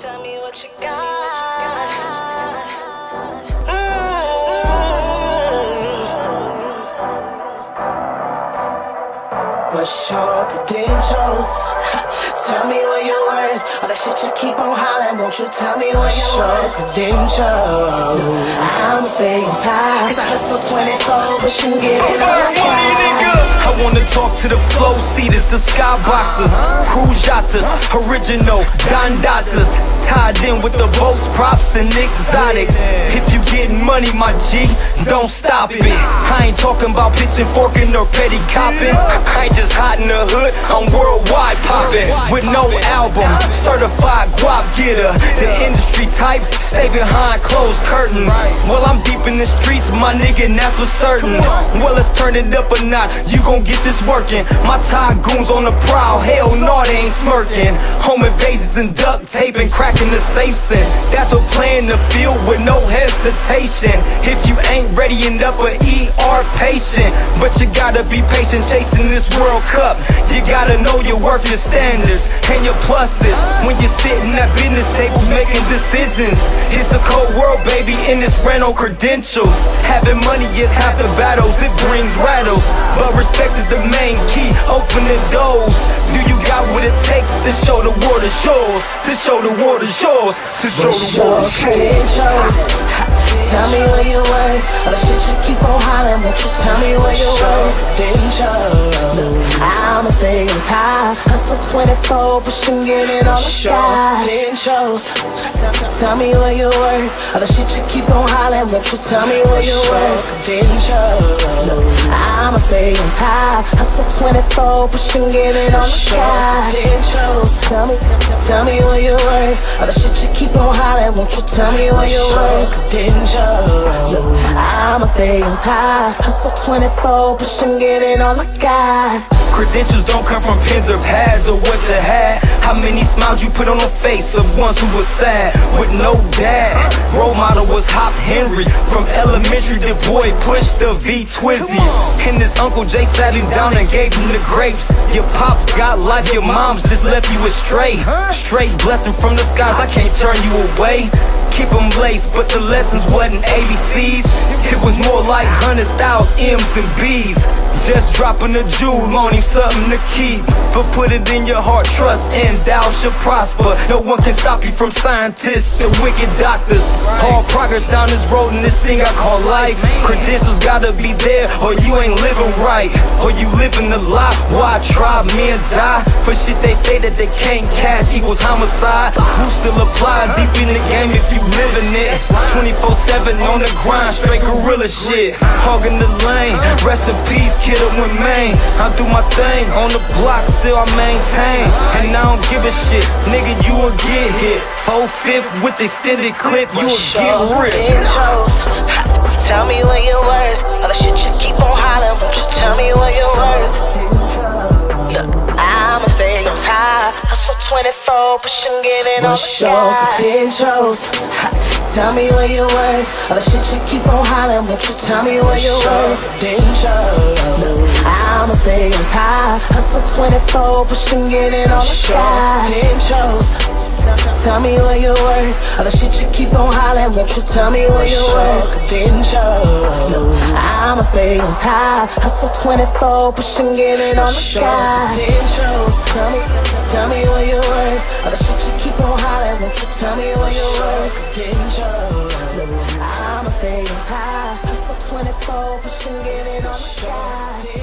Tell me what you got. Mm. What's your credentials? Tell me what you're worth. All that shit you keep on hollering, won't you tell me what you're worth? credentials. I'm staying tight. Cause I hustle 24, but you get it wanna talk to the flow seaters, the skyboxers, cruise yachters, original Don tied in with the boats, props, and exotics. If you getting money, my G, don't stop it. I ain't talking about pitching, forking, or petty copping. I ain't just hot in the hood, I'm worldwide popping. With no album, certified guap getter. The industry type, stay behind closed curtains. Well, I'm deep in the streets, my nigga, and that's for certain. Well, let's turn it up a notch, you gon' get this working. My tie goons on the prowl, hell no, they ain't smirking. Home invasions and duct tape and cracking the safes That's what playing the field with no hesitation. If you ain't ready, end up a ER patient. But you gotta be patient chasing this World Cup. You gotta know your worth, your standards, and your pluses. When you're sitting at business tables making decisions. It's a cold world, baby, and it's rental credentials. Having money is half the battles, it brings rattles. But respect is the main key, open the doors. Do you got what it takes to show the world is yours? To show the world is yours. To show the world is yours. Tell me what you worth. All the shit you keep on hollering, won't you tell me what you worth? Credentials. I'ma stay on top. Hustle 24, pushing, getting all I got. Credentials. Tell me what you worth. All the shit you keep on hollering, won't you tell me what you worth? Credentials. I'ma stay on top. Hustle 24, pushing, getting all I got. Credentials. Tell me, tell me what you worth. All the shit you keep on hollering, won't you tell me what you worth? Credentials. I'ma stay on top. Hustle 24, pushing, getting all I got. Credentials don't come from pens or pads or what you had. How many smiles you put on the face of ones who were sad with no dad? Role model was Hop Henry. From elementary, the boy pushed the V Twizzy. And his uncle Jay sat him down and gave him the grapes. Your pops got life, your moms just left you astray. Straight blessing from the skies, I can't turn you away. Keep them laced, but the lessons wasn't ABCs. It was more like hundred styles, M's and B's. Just dropping a jewel on him, something to keep. But put it in your heart, trust, and thou shall prosper. No one can stop you from scientists and wicked doctors. All progress down this road in this thing I call life. Credentials gotta be there, or you ain't living right. Or you living a lie. Why try me and die? For shit they say that they can't cash equals homicide. Who still apply deep in the game if you living it? 24 7 on the grind, straight gorilla shit. Hogging the lane, rest in peace, kid of Maine. I do my thing on the block, still I maintain. And I don't give a shit, nigga, you will get hit. Four fifth with extended clip, you will get ripped. Tell me what 24, but she getting all the show credentials. Tell me where you worth. All the shit you keep on hollering, won't you tell me where you worth? Credentials. I'ma stay on top. Hustle 24, pushing, getting on the credentials. Tell me where you work. All the shit you keep on hollering, won't you tell me where you work? Danger. No, stay on top. Hustle 24, pushing, getting I got. Credentials. Tell me, tell me what you worth. All the shit you keep on hollering, won't you tell me what you worth? I'ma stay on top. Hustle 24, pushing, getting I got. Credentials.